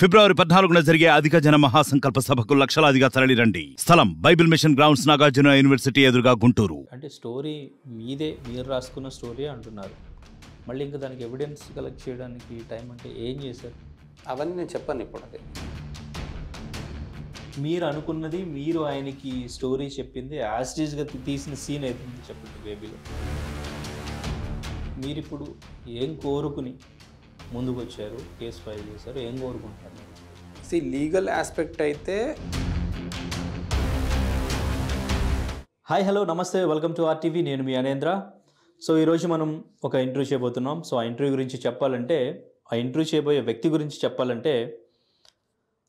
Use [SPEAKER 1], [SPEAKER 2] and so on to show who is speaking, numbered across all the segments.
[SPEAKER 1] ఫిబ్రవరి పద్నాలుగున జరిగే అధిక జన మహాసంకల్ప సభకు లక్షలాదిగా తరలిరండి. స్థలం Bible mission grounds Nagarjuna university ఎదురుగా గుంటూరు.
[SPEAKER 2] అంటే స్టోరీ మీదే మీరు రాసుకున్న స్టోరీ అంటున్నారు. మళ్ళీ ఇంకా దానికి ఎవిడెన్స్ కలెక్ట్ చేయడానికి టైం అంటే ఏం చేశారు?
[SPEAKER 3] అవన్నీ నేను చెప్పాను ఇప్పుడు అదే.
[SPEAKER 2] మీరు అనుకున్నది మీరు ఆయనకి స్టోరీ చెప్పింది యాస్టీజ్గా తీసిన సీన్ అవుతుంది చెప్పండి బేబీలో. మీరు ఇప్పుడు ఏం కోరుకుని ముందుకు వచ్చారు కేసు ఫైల్ చేశారు ఏం కోరుకుంటున్నారు?
[SPEAKER 3] సి లీగల్ ఆస్పెక్ట్ అయితే
[SPEAKER 2] హాయ్ హలో నమస్తే వెల్కమ్ టు ఆర్టీవీ నేను మీ అనేంద్ర. సో ఈరోజు మనం ఒక ఇంటర్వ్యూ చేయబోతున్నాం. సో ఆ ఇంటర్వ్యూ గురించి చెప్పాలంటే ఆ ఇంటర్వ్యూ చేయబోయే వ్యక్తి గురించి చెప్పాలంటే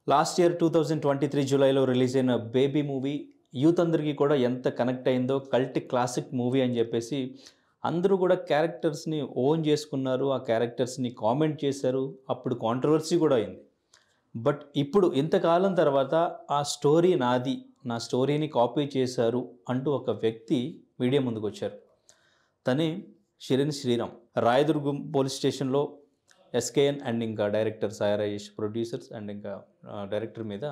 [SPEAKER 2] last year two thousand twenty three జూలైలో రిలీజ్ అయిన బేబీ మూవీ యూత్ అందరికీ కూడా ఎంత కనెక్ట్ అయిందో కల్ట్ క్లాసిక్ మూవీ అని చెప్పేసి అందరూ కూడా క్యారెక్టర్స్ని ఓన్ చేసుకున్నారు ఆ క్యారెక్టర్స్ని కామెంట్ చేశారు అప్పుడు కాంట్రవర్సీ కూడా అయింది. బట్ ఇప్పుడు ఇంతకాలం తర్వాత ఆ స్టోరీ నాది నా స్టోరీని కాపీ చేశారు అంటూ ఒక వ్యక్తి మీడియా ముందుకు వచ్చారు. తనే షిరిన్ శ్రీరామ్ రాయదుర్గం పోలీస్ స్టేషన్లో ఎస్కేఎన్ అండ్ ఇంకా డైరెక్టర్ సాయరాజేష్ ప్రొడ్యూసర్స్ అండ్ ఇంకా డైరెక్టర్ మీద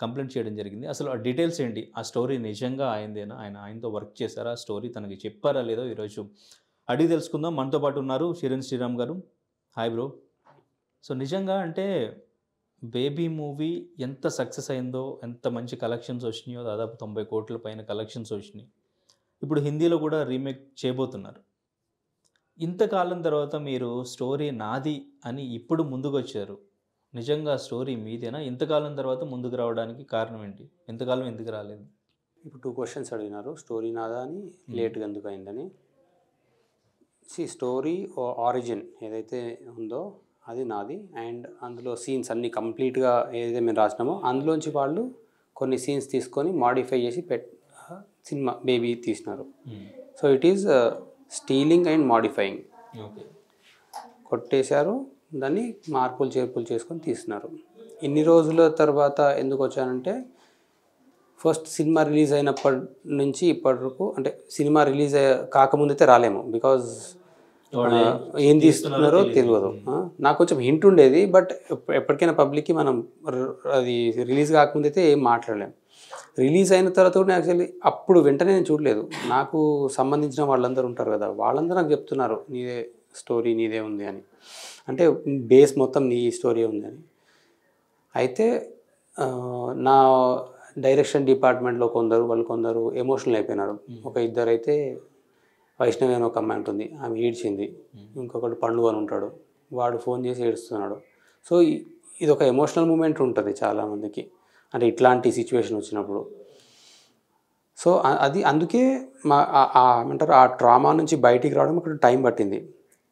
[SPEAKER 2] కంప్లైంట్ చేయడం జరిగింది. అసలు ఆ డీటెయిల్స్ ఏంటి? ఆ స్టోరీ నిజంగా ఆయనదేనా ఆయన ఆయనతో వర్క్ చేశారా? ఆ స్టోరీ తనకి చెప్పారా లేదో ఈరోజు? అడిగి తెలుసుకుందాం. మనతో పాటు ఉన్నారు షిరిన్ శ్రీరామ్ గారు. Hi bro. సో నిజంగా అంటే బేబీ మూవీ ఎంత సక్సెస్ అయిందో ఎంత మంచి కలెక్షన్స్ వచ్చినాయో దాదాపు తొంభై కోట్ల పైన కలెక్షన్స్ వచ్చినాయి. ఇప్పుడు హిందీలో కూడా రీమేక్ చేయబోతున్నారు. ఇంతకాలం తర్వాత మీరు స్టోరీ నాది అని ఇప్పుడు ముందుకు వచ్చారు నిజంగా స్టోరీ మీదేనా? ఇంతకాలం తర్వాత ముందుకు రావడానికి కారణం ఏంటి? ఇంతకాలం ఎందుకు రాలేదు?
[SPEAKER 3] ఇప్పుడు టూ క్వశ్చన్స్ అడిగినారు. స్టోరీ నాదా అని లేట్గా ఎందుకు అయిందని. సి స్టోరీ ఆరిజిన్ ఏదైతే ఉందో అది నాది. అండ్ అందులో సీన్స్ అన్ని కంప్లీట్గా ఏదైతే మేము రాసినామో అందులోంచి వాళ్ళు కొన్ని సీన్స్ తీసుకొని మాడిఫై చేసి పెట్ cinema baby తీసినారు. So it is stealing and modifying
[SPEAKER 2] okay.
[SPEAKER 3] కొట్టేశారు. దాన్ని మార్పులు చేర్పులు చేసుకొని తీస్తున్నారు. ఇన్ని రోజుల తర్వాత ఎందుకు వచ్చానంటే ఫస్ట్ సినిమా రిలీజ్ అయినప్పటి నుంచి ఇప్పటి వరకు అంటే సినిమా రిలీజ్ అయ్యే కాకముందైతే రాలేము. బికాజ్ ఏం తీస్తున్నారో తెలియదు. నాకు కొంచెం హింట్ ఉండేది బట్ ఎప్పటికైనా పబ్లిక్కి మనం అది రిలీజ్ కాకముందైతే ఏం మాట్లాడలేము రిలీజ్ అయిన తర్వాత కూడా యాక్చువల్లీ అప్పుడు వెంటనే నేను చూడలేదు. నాకు సంబంధించిన వాళ్ళందరూ ఉంటారు కదా వాళ్ళందరూ నాకు చెప్తున్నారు నీదే స్టోరీ నీదే ఉంది అని. అంటే బేస్ మొత్తం నీ స్టోరీ ఉంది అని అయితే నా డైరెక్షన్ డిపార్ట్మెంట్లో కొందరు వాళ్ళు కొందరు ఎమోషనల్ అయిపోయినారు. ఒక ఇద్దరు అయితే వైష్ణవి అని ఒక అమ్మాయి ఉంటుంది ఆమె ఏడ్చింది. ఇంకొకటి పండు అని ఉంటాడు వాడు ఫోన్ చేసి ఏడుస్తున్నాడు. సో ఇది ఒక ఎమోషనల్ మూమెంట్ ఉంటుంది చాలామందికి. అంటే ఇట్లాంటి సిచ్యువేషన్ వచ్చినప్పుడు. సో అది అందుకే మా ఏమంటారు ఆ ట్రామా నుంచి బయటికి రావడం ఇక్కడ టైం పట్టింది.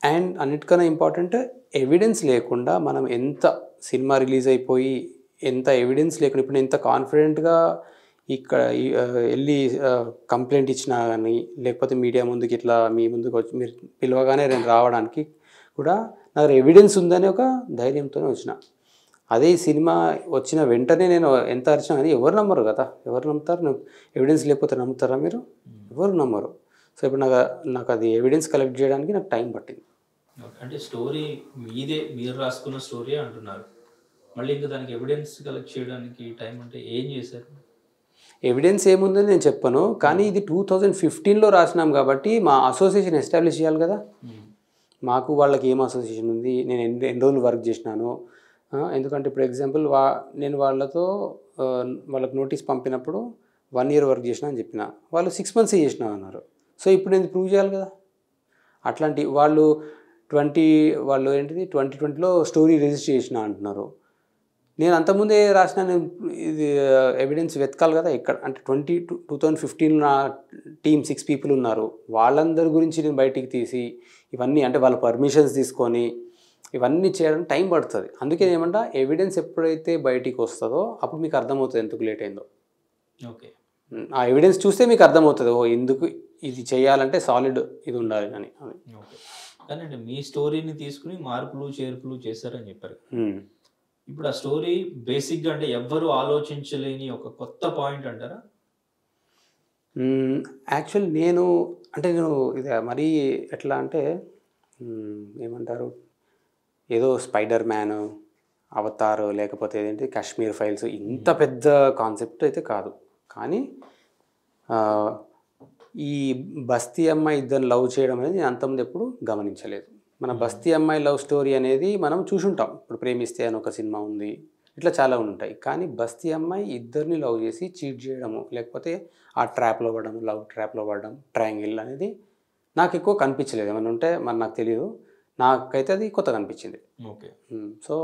[SPEAKER 3] అండ్ అన్నిటికన్నా ఇంపార్టెంట్ ఎవిడెన్స్ లేకుండా మనం ఎంత సినిమా రిలీజ్ అయిపోయి ఎంత ఎవిడెన్స్ లేకుండా ఇప్పుడు నేను ఎంత కాన్ఫిడెంట్గా ఇక్కడ వెళ్ళి కంప్లైంట్ ఇచ్చినా కానీ లేకపోతే మీడియా ముందుకి ఇట్లా మీ ముందుకు వచ్చి మీరు పిలవగానే నేను రావడానికి కూడా నాకు ఎవిడెన్స్ ఉందని ఒక ధైర్యంతోనే వచ్చిన. అదే ఈ సినిమా వచ్చిన వెంటనే నేను ఎంత అరిచినా కానీ ఎవరు నమ్మరు కదా. ఎవరు నమ్ముతారు? ఎవిడెన్స్ లేకపోతే నమ్ముతారా మీరు? ఎవరు నమ్మరు. సో ఇప్పుడు నాకు నాకు అది ఎవిడెన్స్ కలెక్ట్ చేయడానికి నాకు టైం పట్టింది.
[SPEAKER 2] అంటే స్టోరీ మీదే మీరు రాసుకున్న స్టోరీ అంటున్నారు. మళ్ళీ ఇంకా దానికి ఎవిడెన్స్ కలెక్ట్ చేయడానికి టైం అంటే ఏం చేశారు?
[SPEAKER 3] ఎవిడెన్స్ ఏముందని నేను చెప్పను కానీ ఇది టూ థౌజండ్ ఫిఫ్టీన్లో రాసినాం కాబట్టి మా అసోసియేషన్ ఎస్టాబ్లిష్ చేయాలి కదా. మాకు వాళ్ళకి ఏం అసోసియేషన్ ఉంది నేను ఎన్ని ఎన్ని రోజులు వర్క్ చేసినాను. ఎందుకంటే ఇప్పుడు ఎగ్జాంపుల్ వా నేను వాళ్ళతో వాళ్ళకి నోటీస్ పంపినప్పుడు వన్ ఇయర్ వర్క్ చేసిన అని చెప్పిన. వాళ్ళు సిక్స్ మంత్స్ చేసిన అన్నారు. సో ఇప్పుడు నేను ప్రూవ్ చేయాలి కదా. అట్లాంటి వాళ్ళు ట్వంటీ వాళ్ళు ఏంటిది ట్వంటీ ట్వంటీలో స్టోరీ రిజిస్టర్ చేసిన అంటున్నారు. నేను అంతకుముందే రాసిన నేను ఇది ఎవిడెన్స్ వెతకాలి కదా ఇక్కడ. అంటే ట్వంటీ టూ టూ థౌజండ్ ఫిఫ్టీన్లో నా టీమ్ సిక్స్ పీపుల్ ఉన్నారు. వాళ్ళందరి గురించి నేను బయటికి తీసి ఇవన్నీ అంటే వాళ్ళ పర్మిషన్స్ తీసుకొని ఇవన్నీ చేయడానికి టైం పడుతుంది. అందుకే ఏమంటా ఎవిడెన్స్ ఎప్పుడైతే బయటికి వస్తుందో అప్పుడు మీకు అర్థమవుతుంది ఎందుకు లేట్ అయిందో.
[SPEAKER 2] ఓకే.
[SPEAKER 3] ఆ ఎవిడెన్స్ చూస్తే మీకు అర్థమవుతుంది ఓ ఎందుకు ఇది చేయాలంటే సాలిడ్ ఇది ఉండాలి అని అని.
[SPEAKER 2] ఓకే. కానీ అంటే మీ స్టోరీని తీసుకుని మార్పులు చేర్పులు చేశారని చెప్పారు. ఇప్పుడు ఆ స్టోరీ బేసిక్గా అంటే ఎవ్వరు ఆలోచించలేని ఒక కొత్త పాయింట్ అంటారా?
[SPEAKER 3] యాక్చువల్ నేను అంటే నేను ఇది మరీ ఎట్లా అంటే ఏమంటారు? ఏదో స్పైడర్ మ్యాన్ అవతార్ లేకపోతే ఏంటి కాశ్మీర్ ఫైల్స్ ఇంత పెద్ద కాన్సెప్ట్ అయితే కాదు. కానీ ఈ బస్తీ అమ్మాయి ఇద్దరు లవ్ చేయడం అనేది నేను అంతకుముందు ఎప్పుడు గమనించలేదు. మన బస్తీ అమ్మాయి లవ్ స్టోరీ అనేది మనం చూసుంటాం. ఇప్పుడు ప్రేమిస్తే అని ఒక సినిమా ఉంది ఇట్లా చాలా ఉంటాయి. కానీ బస్తీ అమ్మాయి ఇద్దరిని లవ్ చేసి చీట్ చేయడము లేకపోతే ఆ ట్రాప్లో పడడం లవ్ ట్రాప్లో పడడం ట్రయాంగిల్ అనేది నాకు ఎక్కువ కనిపించలేదు. ఏమైనా ఉంటే మరి నాకు తెలియదు నాకైతే అది కొత్తగా అనిపించింది.
[SPEAKER 2] ఓకే.
[SPEAKER 3] సో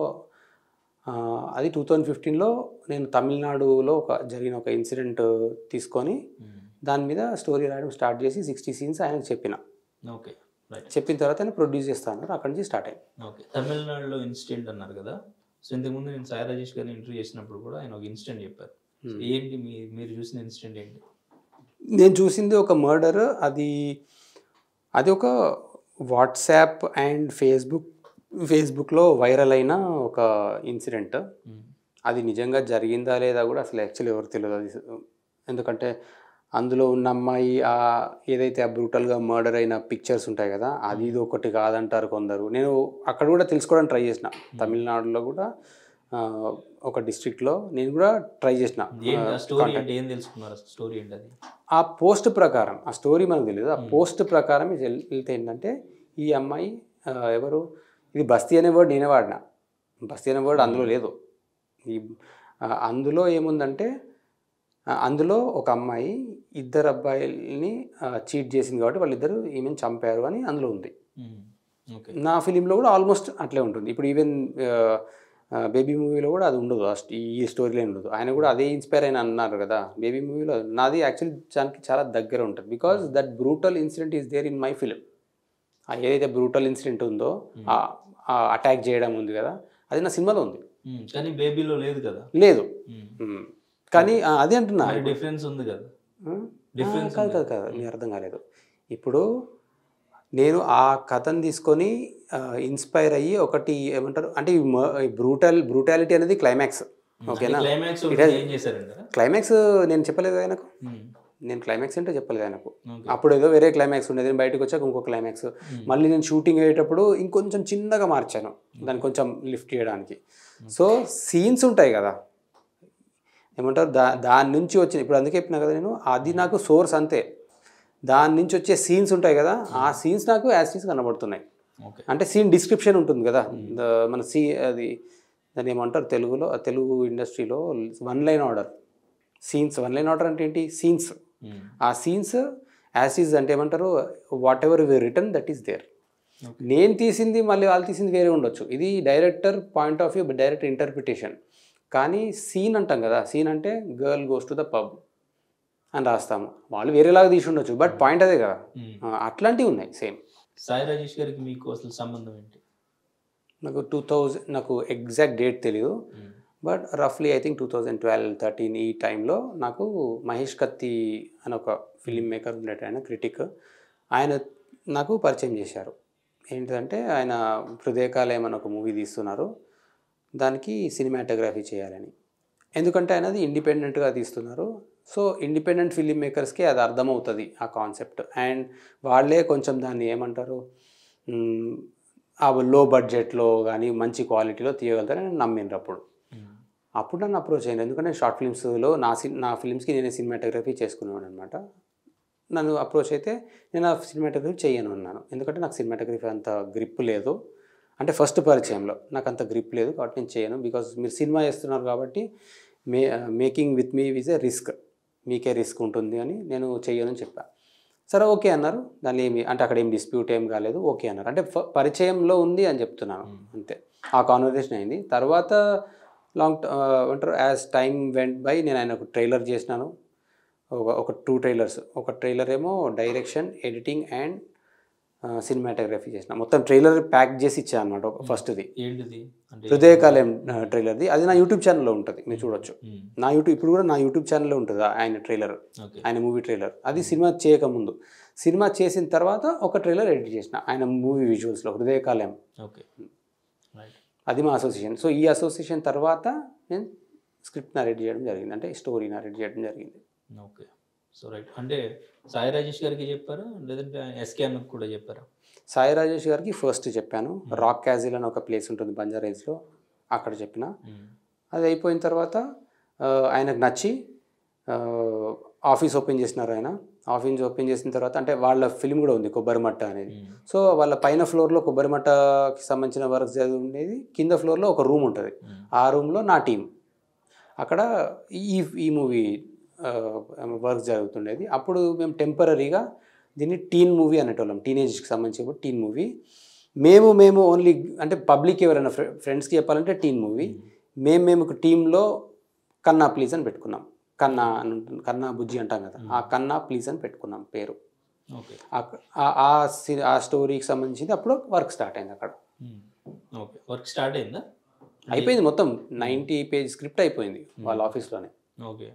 [SPEAKER 3] అది టూ థౌజండ్ ఫిఫ్టీన్లో నేను తమిళనాడులో ఒక జరిగిన ఒక ఇన్సిడెంట్ తీసుకొని దాని మీద స్టోరీ రాయడం స్టార్ట్ చేసి సిక్స్టీ సీన్స్ ఆయనకు చెప్పిన.
[SPEAKER 2] ఓకే
[SPEAKER 3] చెప్పిన తర్వాత ఆయన ప్రొడ్యూస్ చేస్తాను అక్కడి నుంచి స్టార్ట్ అయింది.
[SPEAKER 2] ఓకే తమిళనాడులో ఇన్సిడెంట్ అన్నారు కదా. సో ఇంతకుముందు నేను సాయి రాజేష్ గారిని ఇంటర్వ్యూ చేసినప్పుడు కూడా ఆయన ఒక ఇన్సిడెంట్ చెప్పారు. So ఏంటి మీ మీరు చూసిన ఇన్సిడెంట్ ఏంటి?
[SPEAKER 3] నేను చూసింది ఒక మర్డర్ అది అది ఒక వాట్సాప్ అండ్ ఫేస్బుక్ ఫేస్బుక్లో వైరల్ అయిన ఒక ఇన్సిడెంట్. అది నిజంగా జరిగిందా లేదా కూడా అసలు యాక్చువల్లీ ఎవరు తెలియదు అది ఎందుకంటే అందులో ఉన్న అమ్మాయి ఆ ఏదైతే ఆ బ్రూటల్గా మర్డర్ అయిన పిక్చర్స్ ఉంటాయి కదా అది ఇది ఒకటి కాదంటారు కొందరు. నేను అక్కడ కూడా తెలుసుకోవడానికి ట్రై చేసిన. తమిళనాడులో కూడా ఒక డిస్ట్రిక్ట్లో నేను కూడా ట్రై చేసిన.
[SPEAKER 2] స్టోరీ
[SPEAKER 3] ఆ పోస్ట్ ప్రకారం ఆ స్టోరీ మనకు తెలియదు. ఆ పోస్ట్ ప్రకారం వెళ్తే ఏంటంటే ఈ అమ్మాయి ఎవరు? ఇది బస్తీ అనే వర్డ్ నేనే వాడిన. బస్తీ అనే వర్డ్ అందులో లేదు. ఈ అందులో ఏముందంటే అందులో ఒక అమ్మాయి ఇద్దరు అబ్బాయిల్ని చీట్ చేసింది కాబట్టి వాళ్ళిద్దరు ఈమెను చంపారు అని అందులో ఉంది. నా ఫిలింలో కూడా ఆల్మోస్ట్ అట్లే ఉంటుంది. ఇప్పుడు ఈవెన్ బేబీ మూవీలో కూడా అది ఉండదు. ఈ స్టోరీలో ఉండదు. ఆయన కూడా అదే ఇన్స్పైర్ అయిన అన్నారు కదా బేబీ మూవీలో నాది యాక్చువల్లీ దానికి చాలా దగ్గర ఉంటుంది. Because that brutal incident is there in my film. ఏదైతే బ్రూటల్ ఇన్సిడెంట్ ఉందో అటాక్ చేయడం ఉంది కదా అది నా సినిమాలో ఉంది.
[SPEAKER 2] కానీ బేబీలో లేదు కదా?
[SPEAKER 3] లేదు. కానీ అదే అంటున్నా.
[SPEAKER 2] డిఫరెన్స్ ఉంది కదా? Difference
[SPEAKER 3] కాదు కాదు కాదు నీ అర్థం కాలేదు. ఇప్పుడు నేను ఆ కథను తీసుకొని ఇన్స్పైర్ అయ్యి ఒకటి ఏమంటారు అంటే బ్రూటల్ బ్రూటాలిటీ అనేది క్లైమాక్స్. ఓకేనా?
[SPEAKER 2] క్లైమాక్స్
[SPEAKER 3] నేను చెప్పలేదు ఆయనకు. నేను క్లైమాక్స్ అంటే చెప్పలేదు ఆయనకు. అప్పుడు ఏదో వేరే క్లైమాక్స్ ఉండేది నేను బయటకు వచ్చాక ఇంకో క్లైమాక్స్. మళ్ళీ నేను షూటింగ్ అయ్యేటప్పుడు ఇంకొంచెం చిన్నగా మార్చాను. దాన్ని కొంచెం లిఫ్ట్ చేయడానికి. సో సీన్స్ ఉంటాయి కదా. ఏమంటారు? దా దాని నుంచి వచ్చిన ఇప్పుడు అందుకే చెప్పినా కదా నేను అది నాకు సోర్స్ అంతే. దాని నుంచి వచ్చే సీన్స్ ఉంటాయి కదా ఆ సీన్స్ నాకు యాజ్ కనబడుతున్నాయి. అంటే సీన్ డిస్క్రిప్షన్ ఉంటుంది కదా ద- మన సీ అది దాన్ని ఏమంటారు తెలుగులో తెలుగు ఇండస్ట్రీలో one line order. Scenes one line order అంటే ఏంటి? సీన్స్. ఆ సీన్స్ యాజ్ ఈజ్ అంటే ఏమంటారు? Whatever we return that is there. నేను తీసింది మళ్ళీ వాళ్ళు తీసింది వేరే ఉండొచ్చు. ఇది director point of view direct interpretation. కానీ సీన్ అంటాం కదా సీన్ అంటే girl goes to the pub అని రాస్తాము. వాళ్ళు వేరేలాగా తీసి ఉండొచ్చు బట్ పాయింట్ అదే కదా. ఆ, అట్లాంటివి ఉన్నాయి సేమ్.
[SPEAKER 2] సాయి రాజేష్ గారికి మీకు అసలు సంబంధం ఏంటి?
[SPEAKER 3] నాకు టూ థౌజండ్ నాకు ఎగ్జాక్ట్ డేట్ తెలియదు but రఫ్లీ I think two thousand twelve thirteen ఈ టైంలో నాకు మహేష్ కత్తి అని ఒక ఫిలిం మేకర్ ఉండేట ఆయన క్రిటిక్. ఆయన నాకు పరిచయం చేశారు. ఏంటిదంటే ఆయన హృదయకాలయం అని ఒక మూవీ తీస్తున్నారు. దానికి సినిమాటోగ్రఫీ చేయాలని. ఎందుకంటే ఆయనది ఇండిపెండెంట్గా తీస్తున్నారు. సో ఇండిపెండెంట్ ఫిలిం మేకర్స్కి అది అర్థమవుతుంది ఆ కాన్సెప్ట్. అండ్ వాళ్ళే కొంచెం దాన్ని ఏమంటారు? ఆ లో బడ్జెట్లో కానీ మంచి క్వాలిటీలో తీయగలుగుతారని నేను నమ్మిండ్రు అప్పుడు అప్పుడు నన్ను అప్రోచ్ అయ్యింది ఎందుకంటే షార్ట్ ఫిల్మ్స్లో నా సి నా ఫిల్మ్స్కి నేనే సినిమాటోగ్రఫీ చేసుకునేవాడు అనమాట నన్ను అప్రోచ్ అయితే నేను ఆ సినిమాటోగ్రఫీ చేయను అన్నాను. ఎందుకంటే నాకు సినిమాటోగ్రఫీ అంత గ్రిప్ లేదు. అంటే ఫస్ట్ పరిచయంలో. నాకు అంత గ్రిప్ లేదు కాబట్టి నేను చేయను. బికాజ్ మీరు సినిమా చేస్తున్నారు కాబట్టి may making with me is a risk మీకే రిస్క్ ఉంటుంది అని నేను చెయ్యను అని చెప్పాను సరే ఓకే అన్నారు. దాన్ని ఏమి అంటే అక్కడ ఏం డిస్ప్యూట్ ఏం కాలేదు. ఓకే అన్నారు. అంటే పరిచయంలో ఉంది అని చెప్తున్నాను. అంతే. ఆ కాన్వర్జేషన్ అయింది. తర్వాత లాంగ్ అంటారు యాజ్ టైం వెంట్ బై నేను ఆయన ఒక ట్రైలర్ చేసినాను. ఒక ఒక టూ ట్రైలర్స్ ఒక ట్రైలర్ ఏమో డైరెక్షన్ ఎడిటింగ్ అండ్ సినిమాటోగ్రఫీ చేసిన. మొత్తం ట్రైలర్ ప్యాక్ చేసి ఇచ్చాను అనమాట ఒక ఫస్ట్ది హృదయకాలయం ట్రైలర్ది అది నా యూట్యూబ్ ఛానల్లో ఉంటుంది మీరు చూడొచ్చు.
[SPEAKER 2] మ్మ్.
[SPEAKER 3] నా యూట్యూబ్ ఇప్పుడు కూడా నా యూట్యూబ్ ఛానల్లో ఉంటుంది ఆయన ట్రైలర్ ఆయన మూవీ ట్రైలర్ అది సినిమా చేయకముందు. సినిమా చేసిన తర్వాత ఒక ట్రైలర్ ఎడిట్ చేసిన ఆయన మూవీ విజువల్స్లో హృదయకాలయం అది మా అసోసియేషన్ సో ఈ అసోసియేషన్ తర్వాత నేను స్క్రిప్ట్ నరేట్ చేయడం జరిగింది. అంటే స్టోరీ నరేట్ చేయడం జరిగింది.
[SPEAKER 2] ఓకే సో రైట్ అంటే సాయి రాజేష్ గారికి చెప్పారా? లేదంటే ఎస్కే అన్నకు కూడా చెప్పారా?
[SPEAKER 3] సాయి రాజేష్ గారికి ఫస్ట్ చెప్పాను. రాక్ క్యాజిల్ అని ఒక ప్లేస్ ఉంటుంది బంజారా హిల్స్లో. అక్కడ చెప్పిన. అది అయిపోయిన తర్వాత ఆయనకు నచ్చి ఆఫీస్ ఓపెన్ చేసినారు ఆయన. ఆఫీస్ ఓపెన్ చేసిన తర్వాత అంటే వాళ్ళ ఫిల్మ్ కూడా ఉంది కొబ్బరి మట్ట అనేది. సో వాళ్ళ పైన ఫ్లోర్లో కొబ్బరి మట్టకి సంబంధించిన వర్క్ ఉండేది కింద ఫ్లోర్లో ఒక రూమ్ ఉంటుంది. ఆ రూమ్లో నా టీం. అక్కడ ఈ ఈ మూవీ వర్క్ జరుగుతుండేది. అప్పుడు మేము టెంపరీగా దీన్ని టీన్ మూవీ అనేటోళ్ళం. టీనేజ్కి సంబంధించి టీన్ మూవీ మేము మేము ఓన్లీ అంటే పబ్లిక్ ఎవరైనా ఫ్రెండ్స్కి చెప్పాలంటే టీన్ మూవీ మేము మేము ఒక టీంలో కన్నా ప్లీజ్ అని పెట్టుకున్నాం. కన్నా అని ఉంటుంది కన్నా బుజ్జి అంటాం కదా. ఆ కన్నా ప్లీజ్ అని పెట్టుకున్నాం పేరు.
[SPEAKER 2] ఓకే.
[SPEAKER 3] ఆ- స్టోరీకి సంబంధించింది. అప్పుడు వర్క్ స్టార్ట్ అయింది అక్కడ.
[SPEAKER 2] ఓకే. వర్క్ స్టార్ట్ అయిందా?
[SPEAKER 3] అయిపోయింది మొత్తం. నైంటీ పేజ్ స్క్రిప్ట్ అయిపోయింది వాళ్ళ ఆఫీస్లోనే
[SPEAKER 2] ఓకే.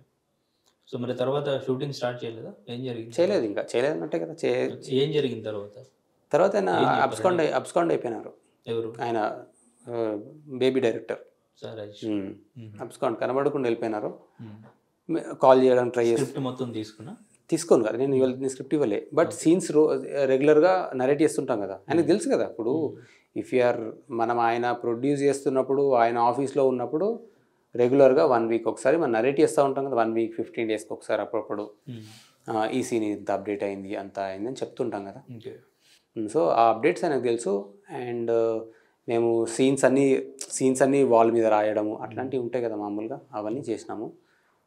[SPEAKER 2] సో మరి తర్వాత షూటింగ్ స్టార్ట్ చేయలేదా? ఏం జరిగింది?
[SPEAKER 3] చేయలేదు ఇంకా. చేయలేదు అన్నట్టే కదా చే
[SPEAKER 2] ఏం జరిగిన తర్వాత?
[SPEAKER 3] తర్వాత ఆయన? అబ్స్కాండ్ అబ్స్కాండ్ అయిపోయినారు.
[SPEAKER 2] ఎవరు?
[SPEAKER 3] ఆయన బేబీ డైరెక్టర్. అబ్స్కాండ్ కనబడకుండా వెళ్ళిపోయినారు. కాల్ చేయడానికి ట్రై చేసి
[SPEAKER 2] మొత్తం తీసుకున్నా?
[SPEAKER 3] తీసుకోను కదా నేను ఇవాళ స్క్రిప్ట్ ఇవ్వలే. బట్ సీన్స్ రో రెగ్యులర్గా నరేట్ చేస్తుంటాం కదా. ఆయనకు తెలుసు కదా ఇప్పుడు ఇఫ్ ఆర్ మనం ఆయన ప్రొడ్యూస్ చేస్తున్నప్పుడు ఆయన ఆఫీస్లో ఉన్నప్పుడు రెగ్యులర్గా వన్ వీక్ ఒకసారి మనం నరేట్ చేస్తూ ఉంటాం కదా వన్ వీక్ ఫిఫ్టీన్ డేస్కి ఒకసారి అప్పుడప్పుడు. ఆ, ఈ సీన్ ఇంత అప్డేట్ అయింది అంత అయింది అని చెప్తుంటాం కదా.
[SPEAKER 2] ఓకే.
[SPEAKER 3] సో ఆ అప్డేట్స్ ఆయనకు తెలుసు. అండ్ మేము సీన్స్ అన్నీ సీన్స్ అన్నీ వాల్ మీద రాయడము అట్లాంటివి ఉంటాయి కదా మామూలుగా అవన్నీ చేసినాము.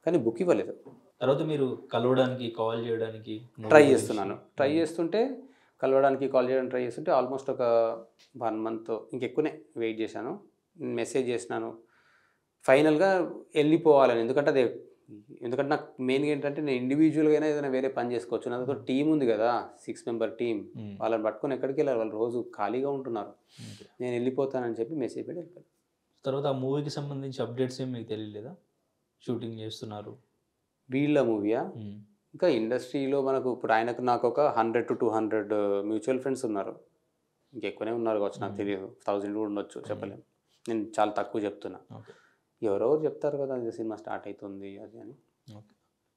[SPEAKER 3] కానీ బుక్ ఇవ్వలేదు.
[SPEAKER 2] తర్వాత మీరు కలవడానికి కాల్ చేయడానికి
[SPEAKER 3] ట్రై చేస్తున్నాను. ట్రై చేస్తుంటే కలవడానికి కాల్ చేయడానికి ట్రై చేస్తుంటే ఆల్మోస్ట్ ఒక వన్ మంత్ ఇంకెక్కువనే వెయిట్ చేశాను. మెసేజ్ చేసినాను. ఫైనల్గా వెళ్ళిపోవాలని ఎందుకంటే అదే ఎందుకంటే నాకు మెయిన్గా ఏంటంటే నేను ఇండివిజువల్గా అయినా ఏదైనా వేరే పని చేసుకోవచ్చు. నాతో టీం ఉంది కదా సిక్స్ మెంబర్ టీం. వాళ్ళని పట్టుకొని ఎక్కడికి వెళ్ళారు వాళ్ళు రోజు ఖాళీగా ఉంటున్నారు. నేను వెళ్ళిపోతానని చెప్పి మెసేజ్ పెట్టి వెళ్ళిపోయాను.
[SPEAKER 2] తర్వాత ఆ మూవీకి సంబంధించి అప్డేట్స్ ఏం మీకు తెలియలేదా? షూటింగ్ చేస్తున్నారు.
[SPEAKER 3] వీళ్ళ మూవీయా. ఇంకా ఇండస్ట్రీలో మనకు ఇప్పుడు ఆయనకు నాకు ఒక hundred to two hundred mutual friends ఉన్నారు. ఇంకెక్కువనే ఉన్నారు కావచ్చు నాకు తెలియదు. థౌజండ్ కూడా ఉండొచ్చు చెప్పలేము నేను చాలా తక్కువ చెప్తున్నా. ఎవరెవరు చెప్తారు కదా ఇది సినిమా స్టార్ట్ అవుతుంది అది అని.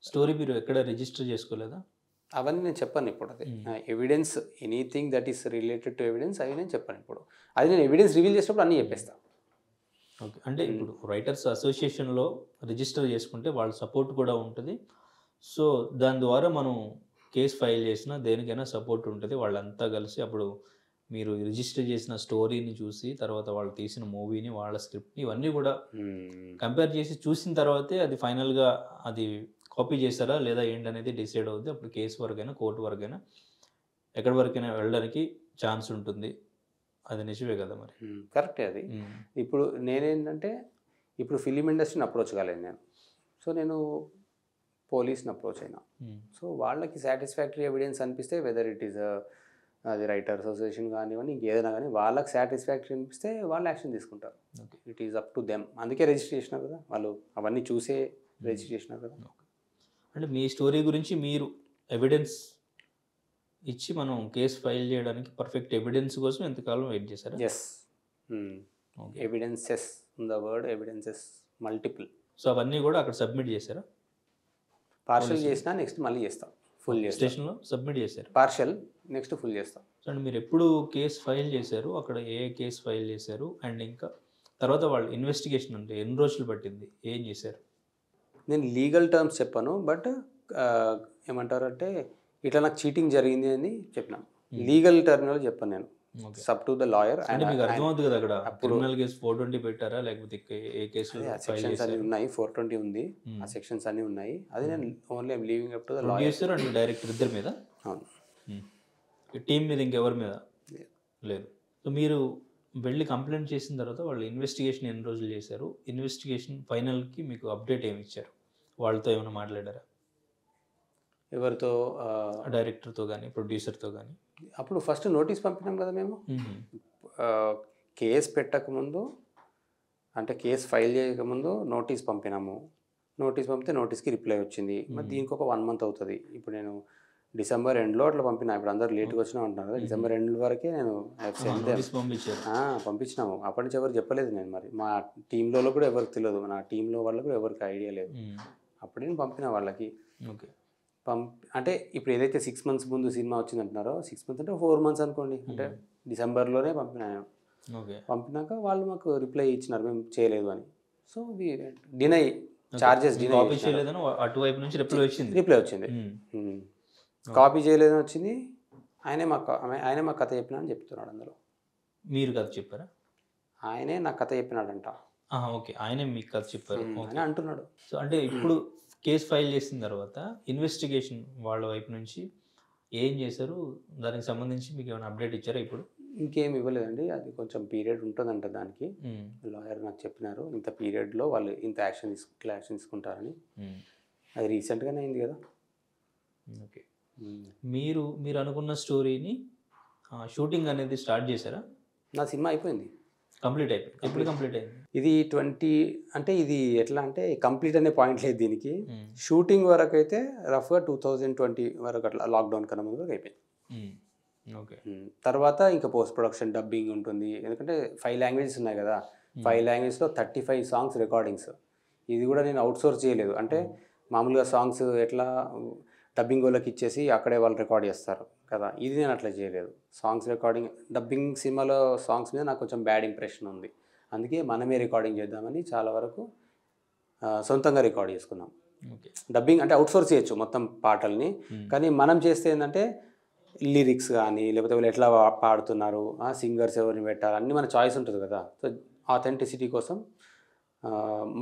[SPEAKER 2] స్టోరీ మీరు ఎక్కడ రిజిస్టర్ చేసుకోలేదా?
[SPEAKER 3] అవన్నీ నేను చెప్పాను ఇప్పుడు అది. Evidence anything that is related to evidence అవి నేను చెప్పాను ఇప్పుడు. అది నేను ఎవిడెన్స్ రివీల్ చేసినప్పుడు అన్నీ చెప్పేస్తా.
[SPEAKER 2] ఓకే. అంటే ఇప్పుడు రైటర్స్ అసోసియేషన్లో రిజిస్టర్ చేసుకుంటే వాళ్ళ సపోర్ట్ కూడా ఉంటుంది. సో దాని ద్వారా మనం కేసు ఫైల్ చేసినా దేనికైనా సపోర్ట్ ఉంటుంది. వాళ్ళంతా కలిసి అప్పుడు మీరు రిజిస్టర్ చేసిన స్టోరీని చూసి తర్వాత వాళ్ళు తీసిన మూవీని వాళ్ళ స్క్రిప్ట్ని ఇవన్నీ కూడా. కంపేర్ చేసి చూసిన తర్వాతే అది ఫైనల్గా అది కాపీ చేస్తారా లేదా ఏంటనేది డిసైడ్ అవుతుంది అప్పుడు కేసు వరకైనా కోర్టు వరకైనా ఎక్కడి వరకైనా వెళ్ళడానికి ఛాన్స్ ఉంటుంది అది నిజమే కదా మరి.
[SPEAKER 3] కరెక్టే అది. ఇప్పుడు నేనేంటంటే ఇప్పుడు ఫిలిం ఇండస్ట్రీని అప్రోచ్ కాలేదు నేను సో నేను పోలీస్ని అప్రోచ్ అయినా. సో వాళ్ళకి సాటిస్ఫాక్టరీ ఎవిడెన్స్ అనిపిస్తే వెదర్ ఇట్ ఈస్ అది రైటర్ అసోసియేషన్ కానివ్వండి ఇంకేదైనా కానీ వాళ్ళకి సాటిస్ఫాక్టరీ అనిపిస్తే వాళ్ళు యాక్షన్ తీసుకుంటారు.
[SPEAKER 2] Okay
[SPEAKER 3] it is up to them అందుకే రిజిస్టర్ చేసినారు కదా. వాళ్ళు అవన్నీ చూసే రిజిస్టర్ చేసినారు కదా.
[SPEAKER 2] అంటే మీ స్టోరీ గురించి మీరు ఎవిడెన్స్ ఇచ్చి మనం కేసు ఫైల్ చేయడానికి పర్ఫెక్ట్ ఎవిడెన్స్ కోసం ఎంతకాలం వెయిట్ చేశారా?
[SPEAKER 3] Yes
[SPEAKER 2] okay
[SPEAKER 3] evidences the word evidences multiple
[SPEAKER 2] so అవన్నీ కూడా అక్కడ సబ్మిట్ చేశారా?
[SPEAKER 3] పార్షల్. చేసినా నెక్స్ట్ మళ్ళీ చేస్తాం. ఫుల్
[SPEAKER 2] స్టేషన్లో సబ్మిట్ చేశారు.
[SPEAKER 3] పార్షల్ నెక్స్ట్ ఫుల్ చేస్తాం.
[SPEAKER 2] సో అంటే మీరు ఎప్పుడు కేసు ఫైల్ చేశారు? అక్కడ ఏ కేసు ఫైల్ చేశారు? అండ్ ఇంకా తర్వాత వాళ్ళు ఇన్వెస్టిగేషన్ అంటే ఎన్ని రోజులు పట్టింది? ఏం చేశారు?
[SPEAKER 3] నేను లీగల్ టర్మ్స్ చెప్పాను బట్ ఏమంటారు అంటే ఇట్లా నాకు చీటింగ్ జరిగింది అని చెప్పినాను లీగల్ టర్మినల్ చెప్పాను నేను. సబ్ టు ద లాయర్
[SPEAKER 2] అంటే మీకు అర్థమవుతుంది కదా అక్కడ? క్రిమినల్ కేసు ఫోర్ ట్వంటీ పెట్టారా? లేకపోతే ఏ కేసు ఫైల్
[SPEAKER 3] సెక్షన్స్ అన్ని ఉన్నాయి ఫోర్ ట్వంటీ ఉంది.
[SPEAKER 2] Hmm.
[SPEAKER 3] ఆ సెక్షన్స్ అన్ని ఉన్నాయి. అది నేను only I'm leaving up to the lawyer.
[SPEAKER 2] And director ఇద్దరి మీద?
[SPEAKER 3] అవును.
[SPEAKER 2] టీం మీద ఇంకెవరి మీద?
[SPEAKER 3] లేదు.
[SPEAKER 2] సో మీరు వెళ్ళి కంప్లైంట్ చేసిన తర్వాత వాళ్ళు ఇన్వెస్టిగేషన్ ఎన్ని రోజులు చేశారు? ఇన్వెస్టిగేషన్ ఫైనల్కి మీకు అప్డేట్ ఏమి ఇచ్చారు? వాళ్ళతో ఏమైనా మాట్లాడారా?
[SPEAKER 3] ఎవరితో
[SPEAKER 2] డైరెక్టర్తో కానీ ప్రొడ్యూసర్తో కానీ
[SPEAKER 3] అప్పుడు ఫస్ట్ నోటీస్ పంపినాం కదా మేము. కేసు పెట్టకముందు అంటే కేసు ఫైల్ చేయకముందు నోటీస్ పంపినాము. నోటీస్ పంపితే నోటీస్కి రిప్లై వచ్చింది. మరి. దీనికి ఒక వన్ మంత్ అవుతుంది. ఇప్పుడు నేను డిసెంబర్ ఎండ్లో అట్లా పంపిన. ఇప్పుడు అందరు లేట్గా వచ్చినా అంటున్నారు కదా. డిసెంబర్ ఎండ్ వరకే నేను పంపించినాము. అప్పటి నుంచి ఎవరు చెప్పలేదు నేను మరి. మా టీంలో కూడా ఎవరికి తెలియదు. నా టీంలో వాళ్ళకు కూడా ఎవరికి ఐడియా లేదు. అప్పుడు నేను పంపిన వాళ్ళకి.
[SPEAKER 2] ఓకే.
[SPEAKER 3] పంప్ అంటే ఇప్పుడు ఏదైతే సిక్స్ మంత్స్ ముందు సినిమా వచ్చింది అంటున్నారో సిక్స్ మంత్స్ అంటే ఫోర్ మంత్స్ అనుకోండి. అంటే డిసెంబర్లోనే పంపిన పంపినాక వాళ్ళు మాకు రిప్లై ఇచ్చినారు. మేము చేయలేదు అని. సో డినై చార్జెస్ డినై
[SPEAKER 2] అటువైపు నుంచి రిప్లై వచ్చింది.
[SPEAKER 3] రిప్లై వచ్చింది. కాపీ చేయలేదని వచ్చింది. ఆయనే మా ఆయనే మా కథ చెప్పినా అని చెప్తున్నాడు అందులో.
[SPEAKER 2] మీరు కథ చెప్పారా?
[SPEAKER 3] ఆయనే నా కథ చెప్పినాడంట.
[SPEAKER 2] ఓకే. ఆయనే మీకు కథ చెప్పారు.
[SPEAKER 3] అని అంటున్నాడు.
[SPEAKER 2] సో అంటే ఇప్పుడు కేసు ఫైల్ చేసిన తర్వాత ఇన్వెస్టిగేషన్ వాళ్ళ వైపు నుంచి ఏం చేశారు? దానికి సంబంధించి మీకు ఏమైనా అప్డేట్ ఇచ్చారా ఇప్పుడు?
[SPEAKER 3] ఇంకేం ఇవ్వలేదండి. అది కొంచెం పీరియడ్ ఉంటుందంట దానికి. లాయర్ నాకు చెప్పినారు. ఇంత పీరియడ్లో వాళ్ళు ఇంత యాక్షన్ తీసుకు యాక్షన్ తీసుకుంటారని. అది రీసెంట్గానే అయింది కదా.
[SPEAKER 2] ఓకే. మీరు మీరు అనుకున్న స్టోరీని షూటింగ్ అనేది స్టార్ట్ చేశారా?
[SPEAKER 3] నా సినిమా అయిపోయింది.
[SPEAKER 2] కంప్లీట్ అయిపోయింది. ఎప్పుడు కంప్లీట్ అయింది?
[SPEAKER 3] ఇది ట్వంటీ అంటే ఇది ఎట్లా అంటే కంప్లీట్ అనే పాయింట్ లేదు దీనికి.
[SPEAKER 2] ఉమ్,
[SPEAKER 3] షూటింగ్ వరకు అయితే రఫ్గా టూ థౌజండ్ ట్వంటీ వరకు అట్లా లాక్డౌన్ కన్నా ముందు వరకు అయిపోయింది.
[SPEAKER 2] ఓకే
[SPEAKER 3] ఉమ్, తర్వాత ఇంకా పోస్ట్ ప్రొడక్షన్ డబ్బింగ్ ఉంటుంది. ఎందుకంటే ఫైవ్ లాంగ్వేజెస్ ఉన్నాయి కదా. ఫైవ్ లాంగ్వేజ్లో థర్టీ ఫైవ్ సాంగ్స్ రికార్డింగ్స్. ఇది కూడా నేను అవుట్ సోర్స్ చేయలేదు. అంటే మామూలుగా సాంగ్స్ ఎట్లా డబ్బింగ్ వాళ్ళకి ఇచ్చేసి అక్కడే వాళ్ళు రికార్డ్ చేస్తారు కదా. ఇది నేను అట్లా చేయలేదు. సాంగ్స్ రికార్డింగ్ డబ్బింగ్ సినిమాలో సాంగ్స్ మీద నాకు కొంచెం బ్యాడ్ ఇంప్రెషన్ ఉంది. అందుకే మనమే రికార్డింగ్ చేద్దామని చాలా వరకు సొంతంగా రికార్డ్ చేసుకున్నాం. డబ్బింగ్ అంటే అవుట్ సోర్స్ చేయొచ్చు మొత్తం పాటల్ని.
[SPEAKER 2] Hmm.
[SPEAKER 3] కానీ మనం చేస్తే ఏంటంటే లిరిక్స్ కానీ లేకపోతే వాళ్ళు ఎట్లా పాడుతున్నారు సింగర్స్ ఎవరిని పెట్టాలి అన్నీ మన చాయిస్ ఉంటుంది కదా. సో ఆథెంటిసిటీ కోసం